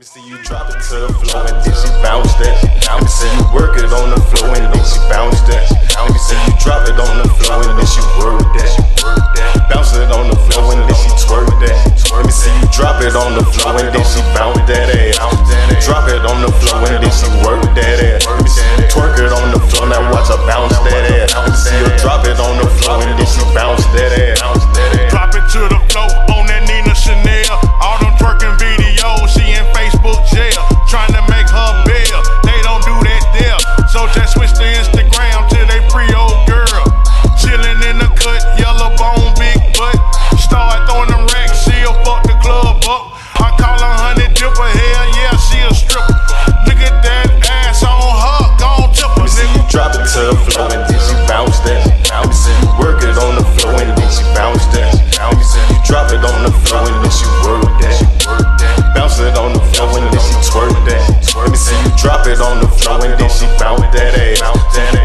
See you drop it to the floor and then she bounce that. Let me see you work it on the floor and then she bounce that. Let me see you drop it on the floor and then she work that. Bounce it on the floor and then she twerk that. Let me see you drop it on the floor and then she bounce that ass. Drop it on the floor and then she work that ass. You twerk it on the floor now watch her bounce that ass. Let me see her drop it on the floor and then she bounce that ass. Drop it to the floor stripper. That ass me see you drop it to the floor and then she bounce that. Work it on the floor and then she bounce that. You drop it on the floor and then she work that. Bounce it on the floor and then she twerk that. Let me see you drop it on the floor and then she bounce that ass.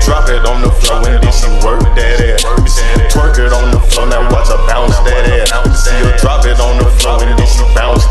Drop it on the floor and then she work that ass. Let me see you twerk it on the floor now watch her bounce that ass. See her drop it on the floor and then she bounce